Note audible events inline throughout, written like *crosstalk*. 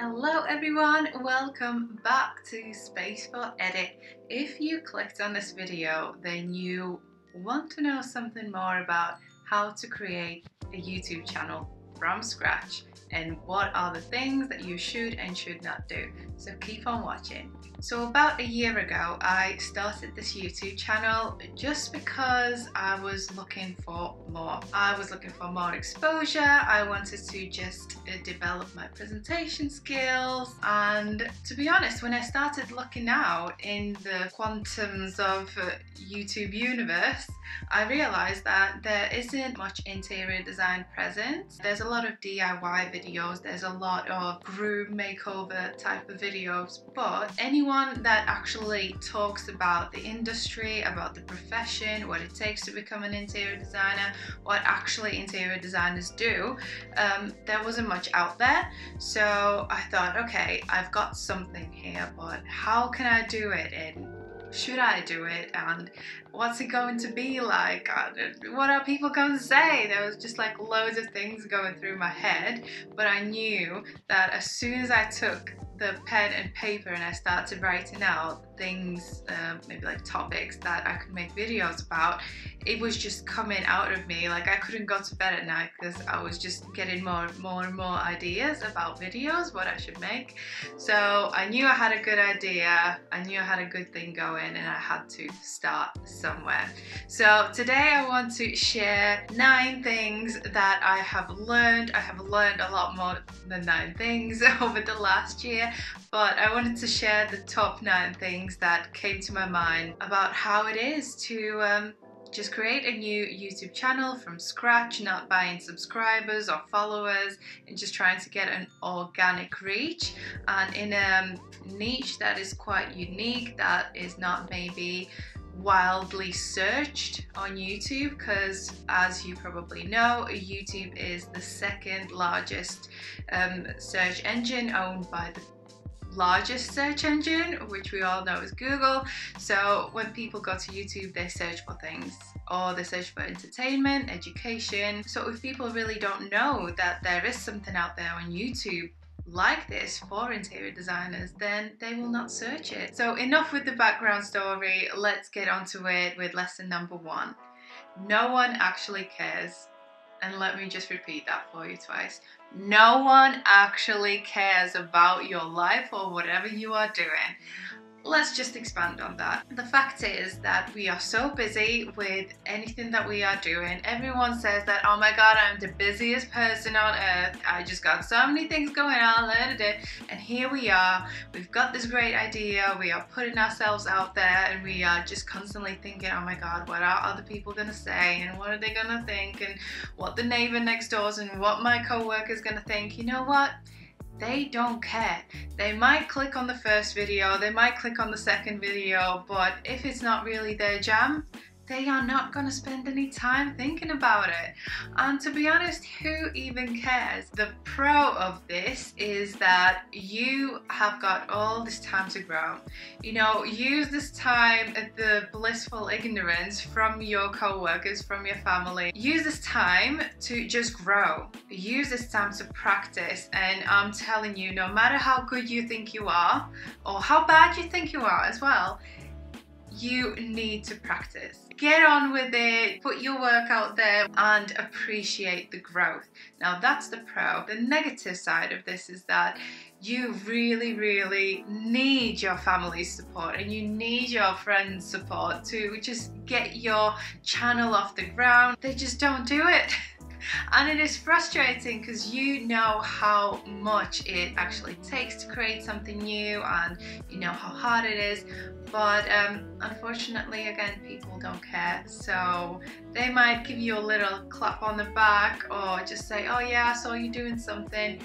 Hello everyone, welcome back to Space for Edit. If you clicked on this video, then you want to know something more about how to create a YouTube channel from scratch and what are the things that you should and should not do. So keep on watching. So about a year ago, I started this YouTube channel just because I was looking for more. I was looking for more exposure. I wanted to just uh, develop my presentation skills. And to be honest, when I started looking out in the quantums of uh, YouTube universe, I realized that there isn't much interior design present. There's a lot of DIY videos, there's a lot of groom makeover type of videos, but anyone that actually talks about the industry, about the profession, what it takes to become an interior designer, what actually interior designers do, um, there wasn't much out there. So I thought, okay, I've got something here, but how can I do it? And should I do it and what's it going to be like what are people going to say there was just like loads of things going through my head but I knew that as soon as I took the pen and paper and I started writing out things, um, maybe like topics that I could make videos about, it was just coming out of me. Like I couldn't go to bed at night because I was just getting more, and more and more ideas about videos, what I should make. So I knew I had a good idea, I knew I had a good thing going and I had to start somewhere. So today I want to share nine things that I have learned. I have learned a lot more than nine things *laughs* over the last year, but I wanted to share the top nine things that came to my mind about how it is to um, just create a new YouTube channel from scratch, not buying subscribers or followers, and just trying to get an organic reach and in a niche that is quite unique, that is not maybe wildly searched on YouTube because as you probably know YouTube is the second largest um, search engine owned by the largest search engine, which we all know is Google. So when people go to YouTube, they search for things or they search for entertainment, education. So if people really don't know that there is something out there on YouTube like this for interior designers, then they will not search it. So enough with the background story, let's get onto it with lesson number one. No one actually cares and let me just repeat that for you twice. No one actually cares about your life or whatever you are doing let's just expand on that. The fact is that we are so busy with anything that we are doing. Everyone says that, oh my god, I'm the busiest person on earth. I just got so many things going on. And here we are. We've got this great idea. We are putting ourselves out there and we are just constantly thinking, oh my god, what are other people going to say? And what are they going to think? And what the neighbor next door's and what my co is going to think. You know what? They don't care. They might click on the first video, they might click on the second video, but if it's not really their jam, they are not going to spend any time thinking about it. And to be honest, who even cares? The pro of this is that you have got all this time to grow. You know, use this time, at the blissful ignorance from your co-workers, from your family. Use this time to just grow. Use this time to practice. And I'm telling you, no matter how good you think you are, or how bad you think you are as well, you need to practice. Get on with it, put your work out there and appreciate the growth. Now that's the pro. The negative side of this is that you really, really need your family's support and you need your friends' support to just get your channel off the ground. They just don't do it. *laughs* and it is frustrating because you know how much it actually takes to create something new and you know how hard it is. But um, unfortunately again people don't care. So they might give you a little clap on the back or just say oh yeah I saw you doing something.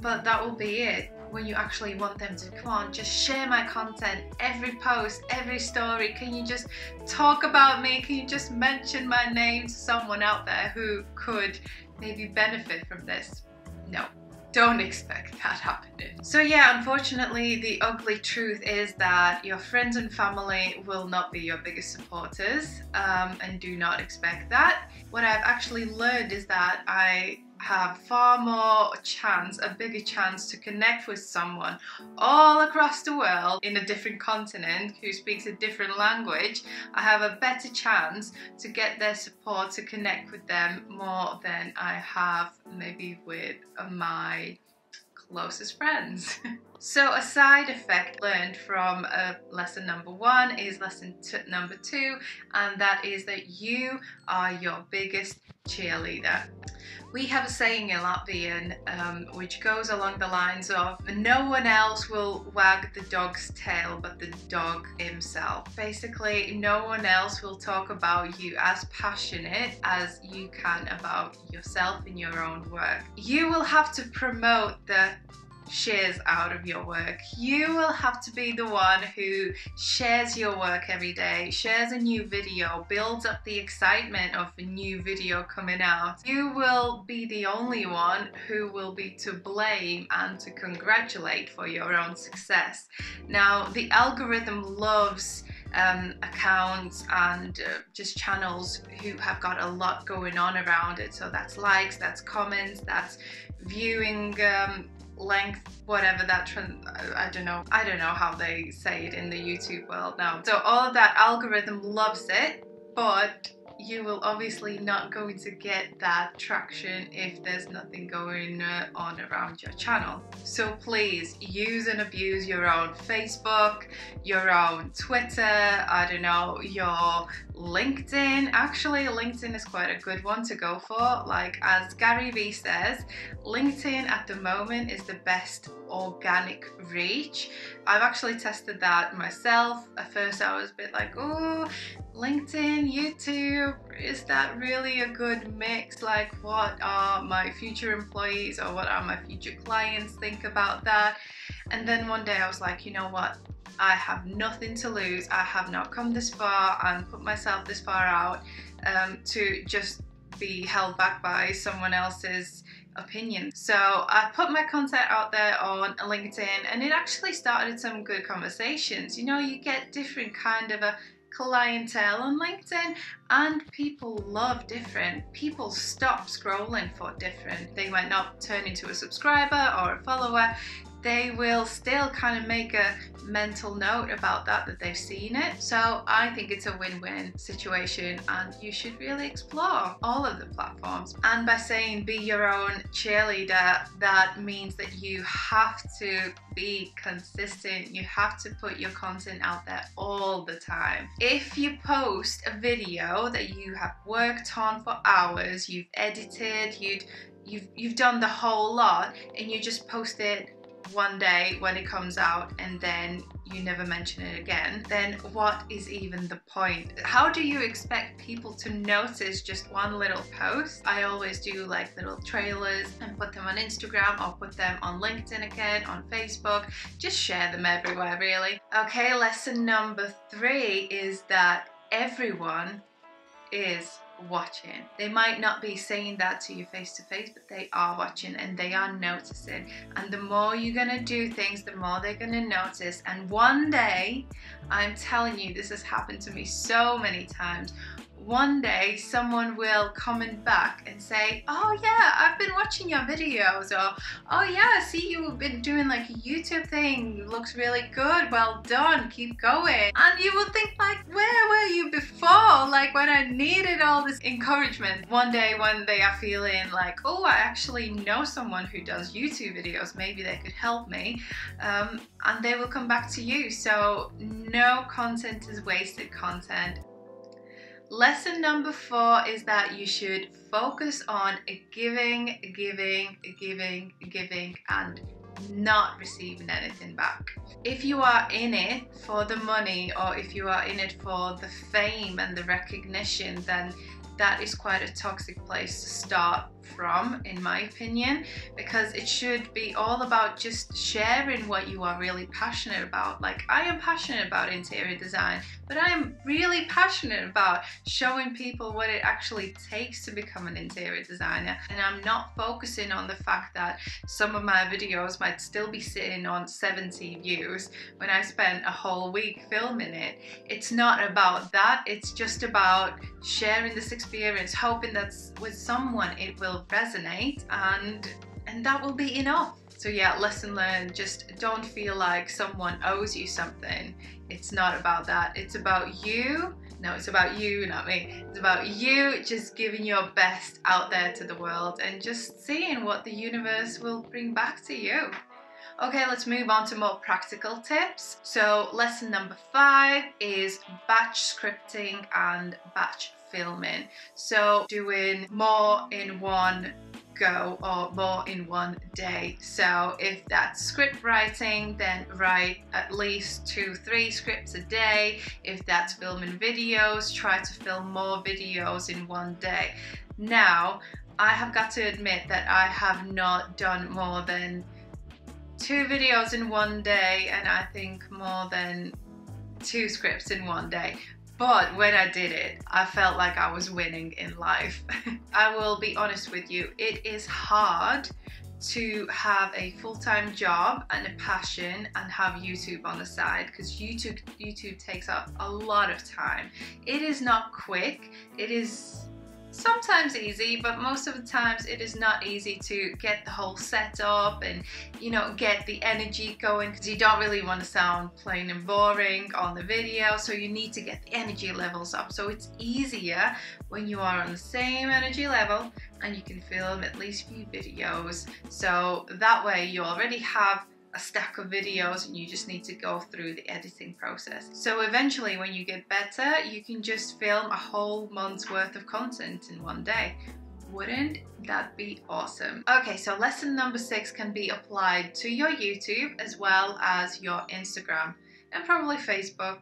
But that will be it when you actually want them to come on just share my content every post every story can you just talk about me can you just mention my name to someone out there who could maybe benefit from this no don't expect that happening. So yeah, unfortunately, the ugly truth is that your friends and family will not be your biggest supporters um, and do not expect that. What I've actually learned is that I have far more chance, a bigger chance to connect with someone all across the world in a different continent who speaks a different language. I have a better chance to get their support to connect with them more than I have maybe with my closest friends. *laughs* so a side effect learned from uh, lesson number one is lesson number two and that is that you are your biggest cheerleader. We have a saying in Latvian um, which goes along the lines of no one else will wag the dog's tail but the dog himself. Basically, no one else will talk about you as passionate as you can about yourself and your own work. You will have to promote the shares out of your work. You will have to be the one who shares your work every day, shares a new video, builds up the excitement of a new video coming out. You will be the only one who will be to blame and to congratulate for your own success. Now, the algorithm loves um, accounts and uh, just channels who have got a lot going on around it. So that's likes, that's comments, that's viewing um, length, whatever that trend, I don't know. I don't know how they say it in the YouTube world now. So all of that algorithm loves it, but you will obviously not going to get that traction if there's nothing going uh, on around your channel. So please use and abuse your own Facebook, your own Twitter, I don't know, your LinkedIn. Actually, LinkedIn is quite a good one to go for. Like as Gary Vee says, LinkedIn at the moment is the best organic reach. I've actually tested that myself. At first I was a bit like, oh, LinkedIn, YouTube, is that really a good mix? Like what are my future employees or what are my future clients think about that? And then one day I was like, you know what? I have nothing to lose. I have not come this far and put myself this far out um, to just be held back by someone else's opinion. So I put my content out there on LinkedIn and it actually started some good conversations. You know, you get different kind of a clientele on LinkedIn and people love different. People stop scrolling for different. They might not turn into a subscriber or a follower they will still kind of make a mental note about that that they've seen it. So I think it's a win-win situation and you should really explore all of the platforms. And by saying be your own cheerleader that means that you have to be consistent. You have to put your content out there all the time. If you post a video that you have worked on for hours you've edited you'd you've you've done the whole lot and you just post it one day when it comes out and then you never mention it again, then what is even the point? How do you expect people to notice just one little post? I always do like little trailers and put them on Instagram or put them on LinkedIn again, on Facebook, just share them everywhere really. Okay, lesson number three is that everyone is watching. They might not be saying that to you face to face, but they are watching and they are noticing. And the more you're gonna do things, the more they're gonna notice. And one day, I'm telling you, this has happened to me so many times one day someone will comment back and say, oh yeah, I've been watching your videos or oh yeah, see you've been doing like a YouTube thing, looks really good, well done, keep going. And you will think like, where were you before? Like when I needed all this encouragement. One day when they are feeling like, oh, I actually know someone who does YouTube videos, maybe they could help me. Um, and they will come back to you. So no content is wasted content Lesson number four is that you should focus on giving, giving, giving, giving, and not receiving anything back. If you are in it for the money or if you are in it for the fame and the recognition, then that is quite a toxic place to start from, in my opinion, because it should be all about just sharing what you are really passionate about. Like, I am passionate about interior design, but I am really passionate about showing people what it actually takes to become an interior designer. And I'm not focusing on the fact that some of my videos might still be sitting on 70 views when I spent a whole week filming it. It's not about that, it's just about sharing this experience, hoping that with someone it will will resonate and and that will be enough. So yeah, lesson learned, just don't feel like someone owes you something. It's not about that. It's about you. No, it's about you, not me. It's about you just giving your best out there to the world and just seeing what the universe will bring back to you. Okay, let's move on to more practical tips. So lesson number five is batch scripting and batch filming. So doing more in one go or more in one day. So if that's script writing, then write at least two, three scripts a day. If that's filming videos, try to film more videos in one day. Now, I have got to admit that I have not done more than two videos in one day and I think more than two scripts in one day. But when I did it, I felt like I was winning in life. *laughs* I will be honest with you, it is hard to have a full-time job and a passion and have YouTube on the side because YouTube YouTube takes up a lot of time. It is not quick. It is sometimes easy, but most of the times it is not easy to get the whole set up and you know get the energy going because you don't really want to sound plain and boring on the video so you need to get the energy levels up. So it's easier when you are on the same energy level and you can film at least few videos. So that way you already have a stack of videos and you just need to go through the editing process. So eventually when you get better, you can just film a whole month's worth of content in one day. Wouldn't that be awesome? Okay, so lesson number six can be applied to your YouTube as well as your Instagram and probably Facebook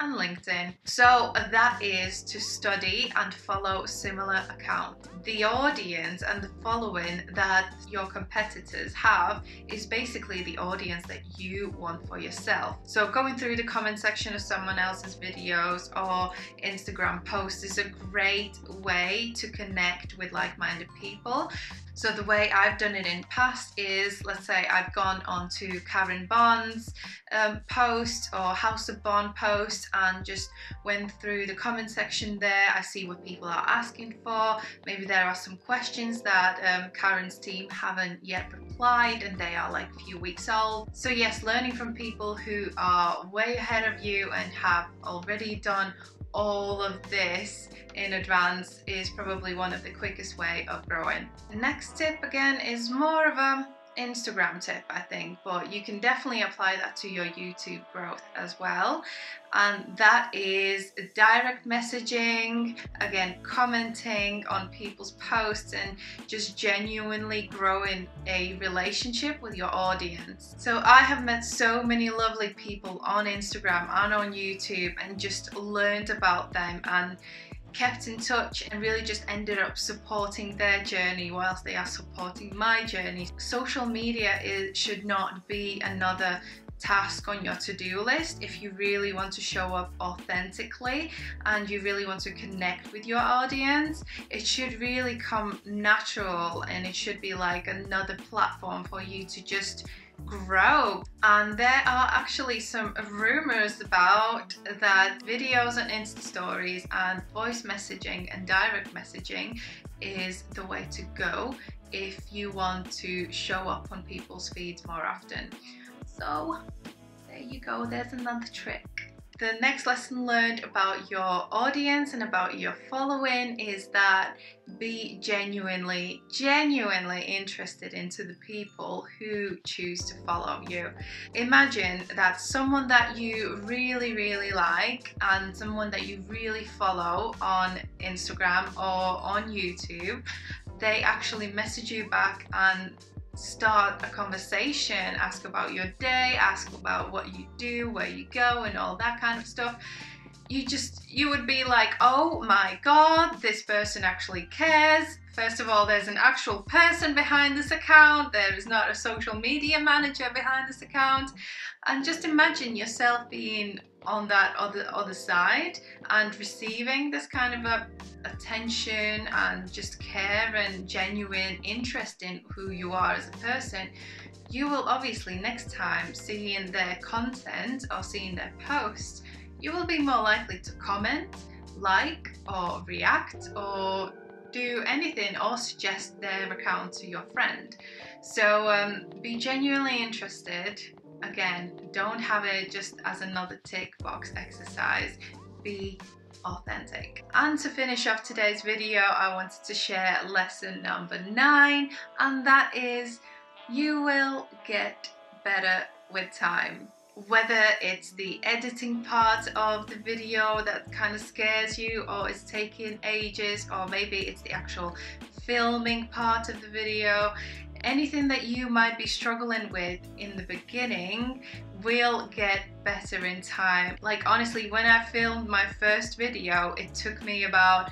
and LinkedIn. So that is to study and follow similar accounts. The audience and the following that your competitors have is basically the audience that you want for yourself. So going through the comment section of someone else's videos or Instagram posts is a great way to connect with like-minded people. So the way I've done it in past is, let's say I've gone on to Karen Bond's um, post or House of Bond post and just went through the comment section there. I see what people are asking for. Maybe there are some questions that um, Karen's team haven't yet replied and they are like a few weeks old. So yes, learning from people who are way ahead of you and have already done all of this in advance is probably one of the quickest way of growing. The next tip again is more of a Instagram tip, I think, but you can definitely apply that to your YouTube growth as well. And that is direct messaging, again, commenting on people's posts and just genuinely growing a relationship with your audience. So I have met so many lovely people on Instagram and on YouTube and just learned about them and kept in touch and really just ended up supporting their journey whilst they are supporting my journey. Social media is, should not be another task on your to-do list if you really want to show up authentically and you really want to connect with your audience it should really come natural and it should be like another platform for you to just grow. And there are actually some rumors about that videos and Insta stories and voice messaging and direct messaging is the way to go if you want to show up on people's feeds more often. So there you go, there's another trick. The next lesson learned about your audience and about your following is that be genuinely, genuinely interested into the people who choose to follow you. Imagine that someone that you really, really like and someone that you really follow on Instagram or on YouTube, they actually message you back and start a conversation, ask about your day, ask about what you do, where you go, and all that kind of stuff. You just, you would be like, oh my god, this person actually cares. First of all, there's an actual person behind this account, there is not a social media manager behind this account. And just imagine yourself being on that other other side and receiving this kind of a attention and just care and genuine interest in who you are as a person you will obviously next time seeing their content or seeing their post you will be more likely to comment like or react or do anything or suggest their account to your friend. So um, be genuinely interested. Again, don't have it just as another tick box exercise. Be authentic. And to finish off today's video, I wanted to share lesson number nine, and that is you will get better with time whether it's the editing part of the video that kind of scares you or it's taking ages or maybe it's the actual filming part of the video anything that you might be struggling with in the beginning will get better in time. Like honestly when I filmed my first video it took me about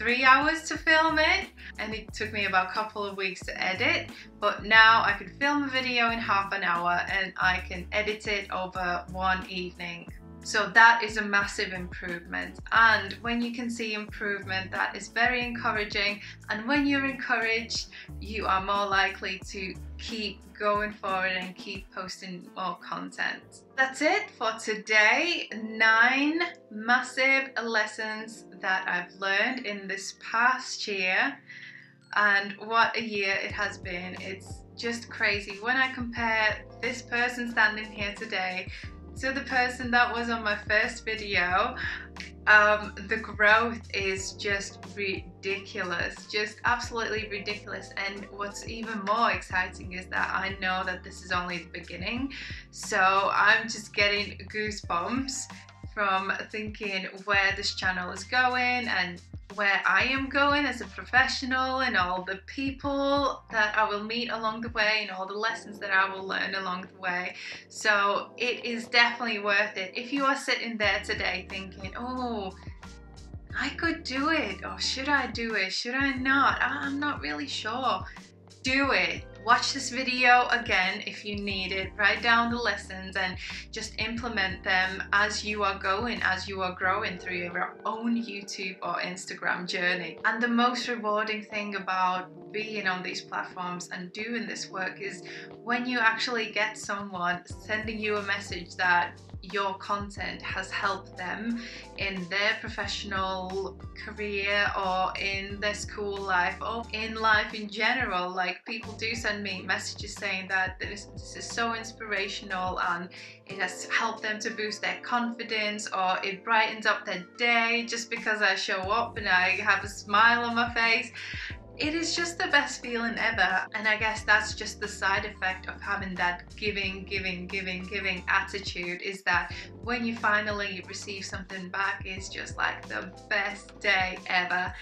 three hours to film it and it took me about a couple of weeks to edit but now I can film a video in half an hour and I can edit it over one evening so that is a massive improvement and when you can see improvement that is very encouraging and when you're encouraged you are more likely to keep going forward and keep posting more content. That's it for today. Nine massive lessons that I've learned in this past year and what a year it has been. It's just crazy. When I compare this person standing here today to the person that was on my first video, um, the growth is just ridiculous, just absolutely ridiculous. And what's even more exciting is that I know that this is only the beginning. So I'm just getting goosebumps from thinking where this channel is going and where I am going as a professional and all the people that I will meet along the way and all the lessons that I will learn along the way. So it is definitely worth it. If you are sitting there today thinking, oh, I could do it, or should I do it, should I not? I'm not really sure. Do it watch this video again if you need it, write down the lessons and just implement them as you are going, as you are growing through your own YouTube or Instagram journey. And the most rewarding thing about being on these platforms and doing this work is when you actually get someone sending you a message that your content has helped them in their professional career or in their school life or in life in general. Like people do send me messages saying that this, this is so inspirational and it has helped them to boost their confidence or it brightens up their day just because I show up and I have a smile on my face it is just the best feeling ever. And I guess that's just the side effect of having that giving, giving, giving, giving attitude is that when you finally receive something back, it's just like the best day ever.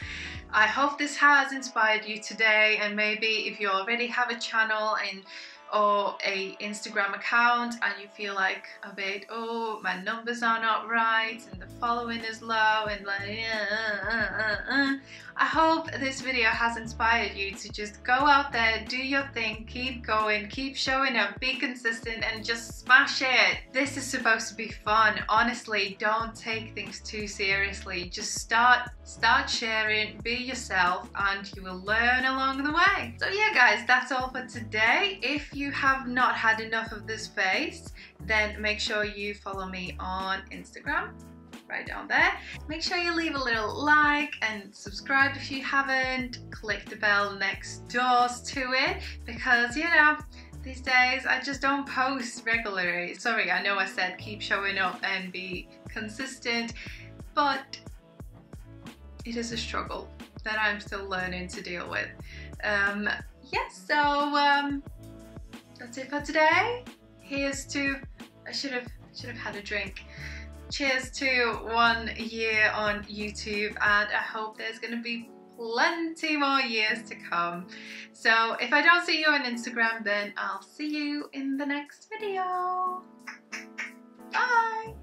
I hope this has inspired you today and maybe if you already have a channel and or a Instagram account and you feel like a bit, oh, my numbers are not right and the following is low and like, uh, uh, uh, I hope this video has inspired you to just go out there, do your thing, keep going, keep showing up, be consistent and just smash it. This is supposed to be fun. Honestly, don't take things too seriously. Just start, start sharing, be yourself and you will learn along the way. So yeah guys, that's all for today. If you have not had enough of this face, then make sure you follow me on Instagram right down there. Make sure you leave a little like and subscribe if you haven't. Click the bell next doors to it because, you know, these days I just don't post regularly. Sorry, I know I said keep showing up and be consistent, but it is a struggle that I'm still learning to deal with. Um, yes, yeah, so um, that's it for today. Here's to, I should have, should have had a drink cheers to one year on YouTube and I hope there's going to be plenty more years to come. So if I don't see you on Instagram then I'll see you in the next video. Bye!